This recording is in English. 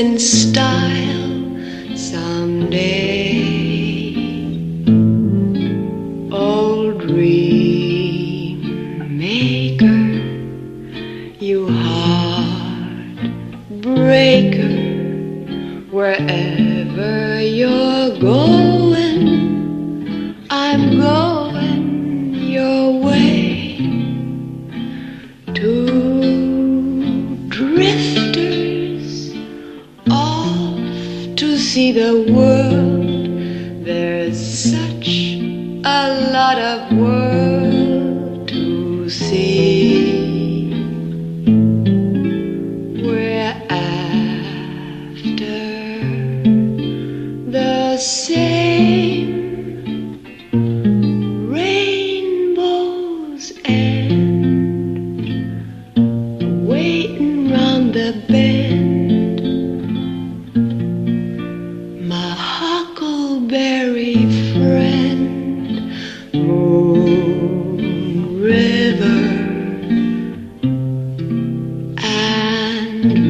in style someday. Old dream maker, you heartbreaker, wherever you're going, I'm going off to see the world. There's such a lot of world to see. We're after the same rainbow's end, waiting round the bend. Mm-hmm.